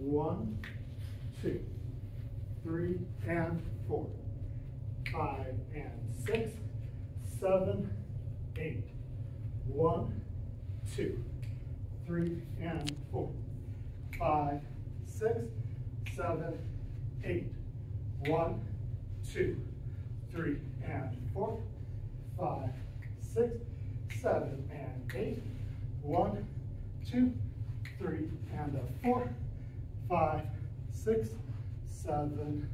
One, two, three, and four, five, and six, seven, eight. One, two, three, and four, five, six, seven, eight. One, two, three, and four, five, six, seven, and eight. One, two, three, and a four, five, six, seven,